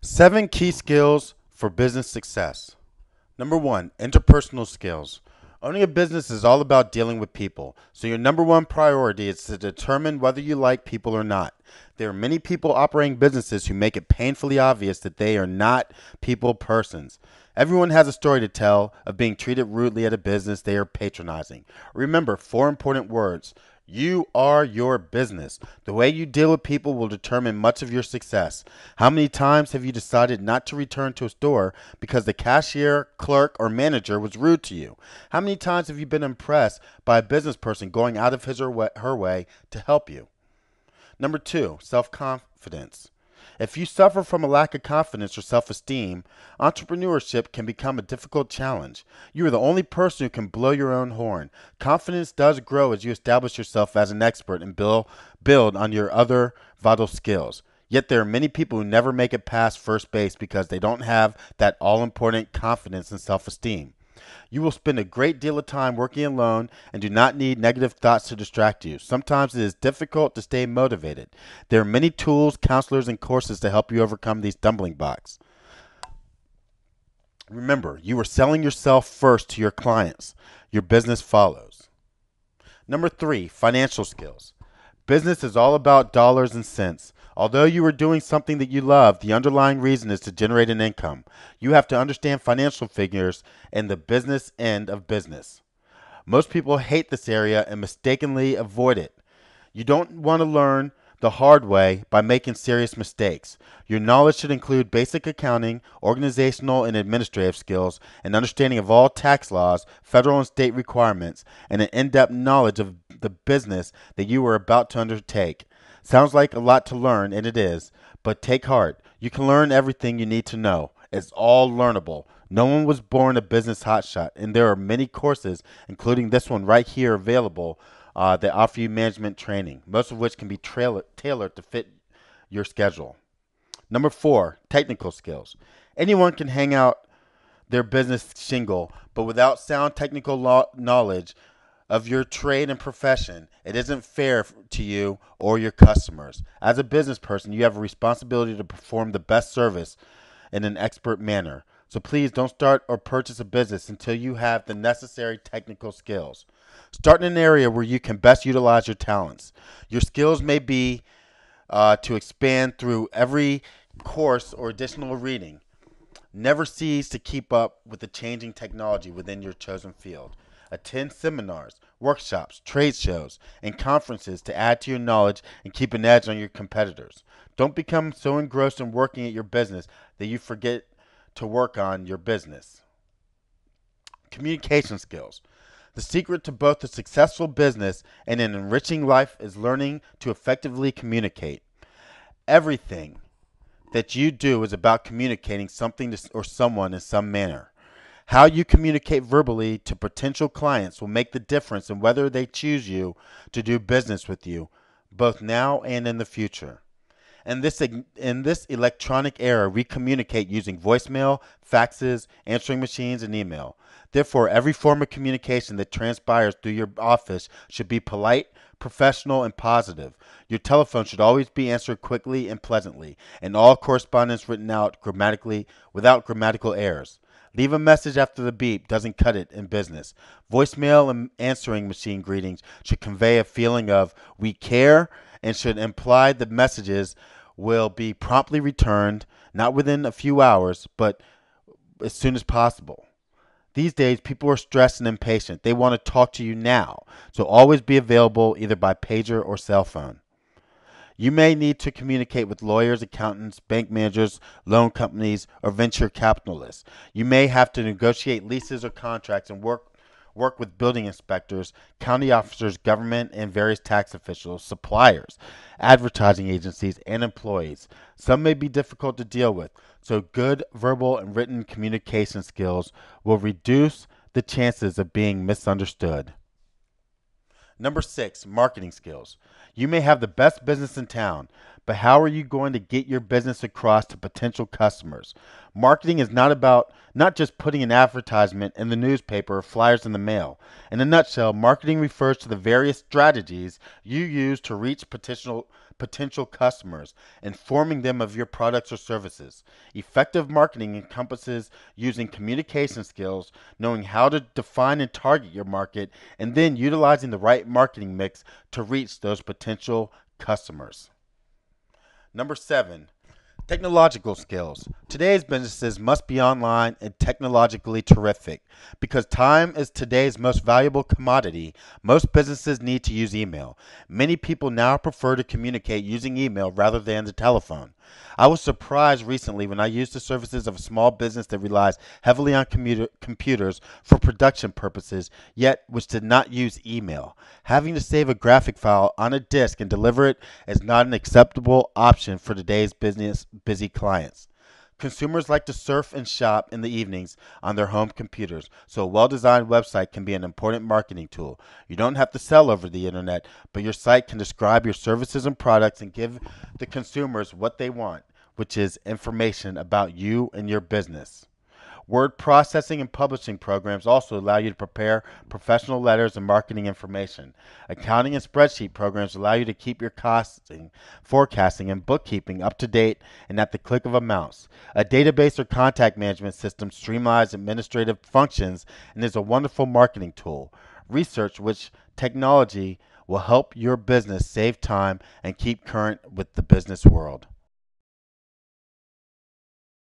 Seven key skills for business success. Number one, interpersonal skills. Owning a business is all about dealing with people, so your number one priority is to determine whether you like people or not. There are many people operating businesses who make it painfully obvious that they are not people persons. Everyone has a story to tell of being treated rudely at a business they are patronizing. Remember four important words you are your business. The way you deal with people will determine much of your success. How many times have you decided not to return to a store because the cashier, clerk, or manager was rude to you? How many times have you been impressed by a business person going out of his or her way to help you? Number two, self confidence. If you suffer from a lack of confidence or self esteem, entrepreneurship can become a difficult challenge. You are the only person who can blow your own horn. Confidence does grow as you establish yourself as an expert and build, build on your other vital skills. Yet there are many people who never make it past first base because they don't have that all important confidence and self esteem. You will spend a great deal of time working alone and do not need negative thoughts to distract you. Sometimes it is difficult to stay motivated. There are many tools, counselors, and courses to help you overcome these stumbling blocks. Remember, you are selling yourself first to your clients. Your business follows. Number three, financial skills. Business is all about dollars and cents. Although you are doing something that you love, the underlying reason is to generate an income. You have to understand financial figures and the business end of business. Most people hate this area and mistakenly avoid it. You don't want to learn the hard way by making serious mistakes. Your knowledge should include basic accounting, organizational and administrative skills, an understanding of all tax laws, federal and state requirements, and an in depth knowledge of the business that you are about to undertake. Sounds like a lot to learn, and it is, but take heart. You can learn everything you need to know. It's all learnable. No one was born a business hotshot, and there are many courses, including this one right here, available uh, that offer you management training, most of which can be trailer- tailored to fit your schedule. Number four, technical skills. Anyone can hang out their business shingle, but without sound technical lo- knowledge, of your trade and profession, it isn't fair to you or your customers. As a business person, you have a responsibility to perform the best service in an expert manner. So please don't start or purchase a business until you have the necessary technical skills. Start in an area where you can best utilize your talents. Your skills may be uh, to expand through every course or additional reading. Never cease to keep up with the changing technology within your chosen field. Attend seminars, workshops, trade shows, and conferences to add to your knowledge and keep an edge on your competitors. Don't become so engrossed in working at your business that you forget to work on your business. Communication skills. The secret to both a successful business and an enriching life is learning to effectively communicate. Everything that you do is about communicating something to, or someone in some manner. How you communicate verbally to potential clients will make the difference in whether they choose you to do business with you, both now and in the future. In this, in this electronic era, we communicate using voicemail, faxes, answering machines, and email. Therefore, every form of communication that transpires through your office should be polite, professional, and positive. Your telephone should always be answered quickly and pleasantly, and all correspondence written out grammatically without grammatical errors. Leave a message after the beep doesn't cut it in business. Voicemail and answering machine greetings should convey a feeling of we care and should imply the messages will be promptly returned, not within a few hours, but as soon as possible. These days, people are stressed and impatient. They want to talk to you now, so always be available either by pager or cell phone. You may need to communicate with lawyers, accountants, bank managers, loan companies, or venture capitalists. You may have to negotiate leases or contracts and work work with building inspectors, county officers, government and various tax officials, suppliers, advertising agencies, and employees. Some may be difficult to deal with, so good verbal and written communication skills will reduce the chances of being misunderstood. Number six, marketing skills. You may have the best business in town, but how are you going to get your business across to potential customers? Marketing is not about not just putting an advertisement in the newspaper or flyers in the mail. In a nutshell, marketing refers to the various strategies you use to reach potential potential customers, informing them of your products or services. Effective marketing encompasses using communication skills, knowing how to define and target your market, and then utilizing the right marketing mix to reach those potential customers. Number seven, Technological skills. Today's businesses must be online and technologically terrific. Because time is today's most valuable commodity, most businesses need to use email. Many people now prefer to communicate using email rather than the telephone. I was surprised recently when I used the services of a small business that relies heavily on commuter- computers for production purposes, yet which did not use email. Having to save a graphic file on a disk and deliver it is not an acceptable option for today's business busy clients. Consumers like to surf and shop in the evenings on their home computers, so a well designed website can be an important marketing tool. You don't have to sell over the internet, but your site can describe your services and products and give the consumers what they want, which is information about you and your business. Word processing and publishing programs also allow you to prepare professional letters and marketing information. Accounting and spreadsheet programs allow you to keep your costing, forecasting, and bookkeeping up to date and at the click of a mouse. A database or contact management system streamlines administrative functions and is a wonderful marketing tool. Research which technology will help your business save time and keep current with the business world.